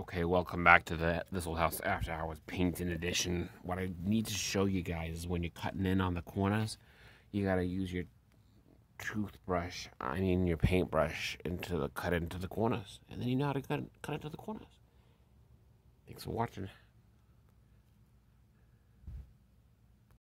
Okay, welcome back to the This Old House After Hours Painting Edition. What I need to show you guys is when you're cutting in on the corners, you gotta use your toothbrush, I mean your paintbrush, into the cut into the corners. And then you know how to cut, cut into the corners. Thanks for watching.